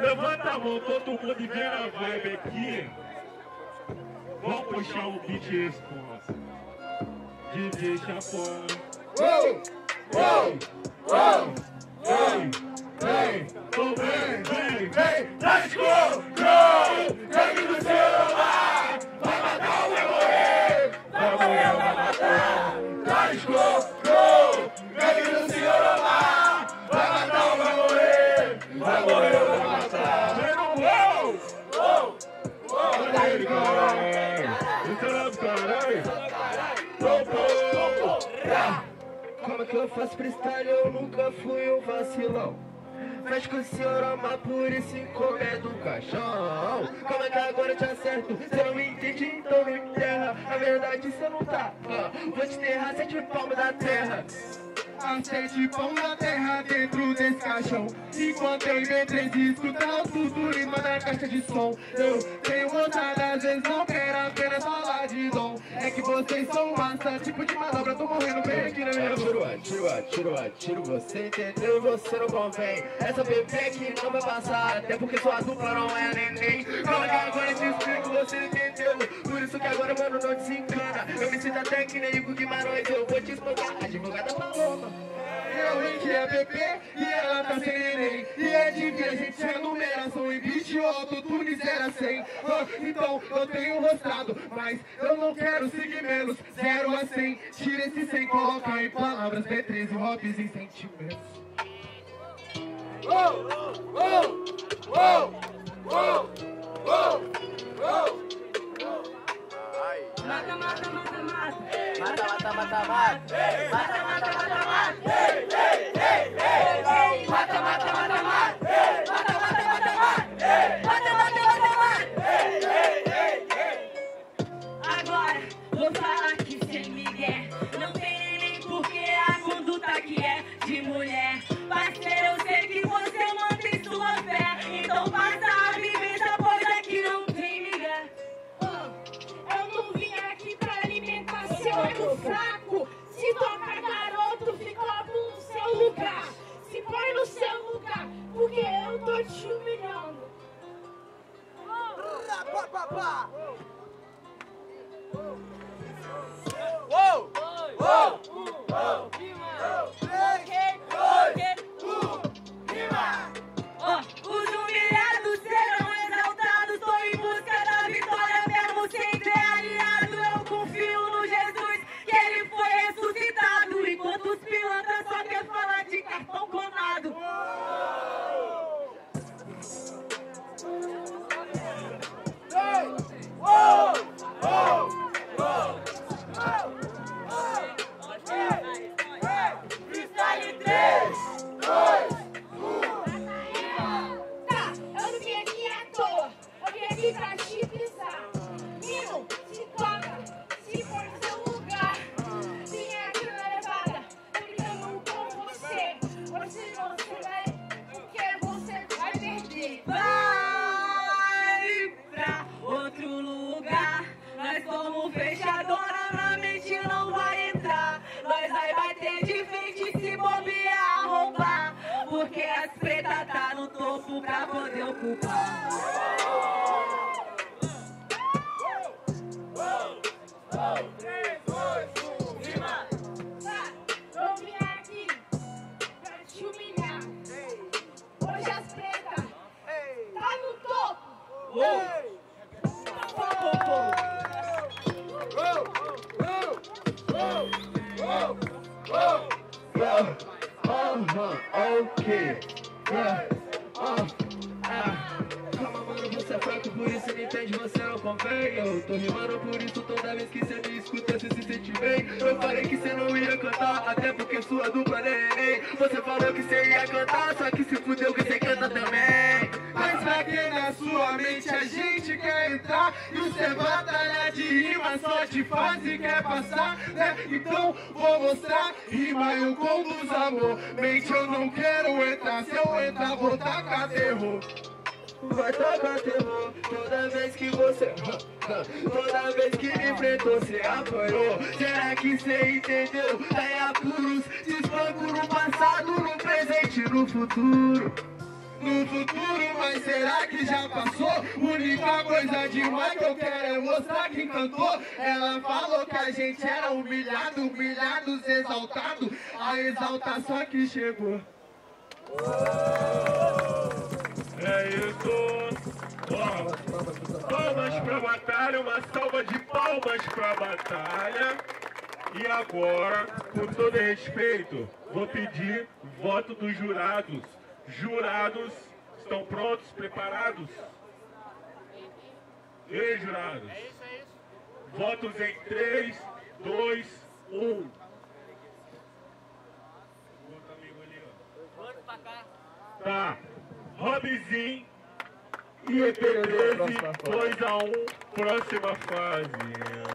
Levanta a mão todo mundo e vem na vibe aqui. Vamos puxar um beat responsa. DJ Chapão. Uou! Uou! Uou! Vem! Vem! Então vem! Vem! Vem! Let's go! Go! Vem do celular! Faço freestyle? Eu nunca fui um vacilão. Faz com o senhor amar, por isso come do caixão. Como é que agora eu te acerto? Você não me entende, então me enterra. A verdade você não tá. Ah, vou te enterrar sete palmas da terra. A sete pão da terra dentro desse caixão Enquanto eu meu 13 escutar o tuturismo na caixa de som Eu tenho vontade, às vezes não quero apenas falar de dom É que vocês são massa, tipo de manobra, tô morrendo tiro a, tiro você entendeu? E você não convém. Essa bebê aqui não vai passar, até porque sua dupla não é neném. É que agora eu te explico, você entendeu? Por isso que agora, mano, não desencana Eu me sinto até que nem é bebê e ela tá sem neném. E é de que a gente é numeração em beat o autotune 0 a 100 Ah, Então eu tenho mostrado, mas eu não quero seguir menos 0 a 100 Tira esse 100, coloca em palavras B13 hobbies e sentimentos. Mata, mata, mata, mata. Mata, mata, mata, mata. Mata, mata, mata, mata. Mata, mulher Parceiro, eu sei que você mantém sua fé Então passa a vivência, pois aqui não tem Miguel Eu não vim aqui pra alimentar seu ego fraco. Se toca garoto, fica no seu lugar. Se põe no seu lugar, porque eu tô te humilhando. Ó, porque você vai perder. vai pra outro lugar. Nós somos fechadora, na mente não vai entrar. Nós vai bater de frente se bobear, roubar. Porque as pretas tá no topo pra poder ocupar. Eu tô rimando por isso toda vez que você me escuta, se sente bem. Eu falei que você não ia cantar, até porque sua dupla não é. Você falou que você ia cantar, só que se fudeu a gente quer entrar E você batalha de rima só te faz e quer passar né? Então vou mostrar rima eu conduz amor Mente eu não quero entrar, se eu entrar vou tacar terror Vai tocar terror toda vez que você. Toda vez que me enfrentou, você apanhou. Será que você entendeu? É apuros, desbanco no passado, no presente e no futuro. No futuro, mas será que já passou? Única coisa demais que eu quero é mostrar quem cantou. Ela falou que a gente era humilhado, humilhados, exaltado. A exaltação que chegou. É isso. Palmas pra batalha, uma salva de palmas pra batalha. E agora, com todo respeito, vou pedir voto dos jurados. Jurados, estão prontos, preparados? E aí, jurados? Votos em 3, 2, 1. Outro amigo ali, ó. Tá. Robzinho e EP13, 2 a 1, próxima fase.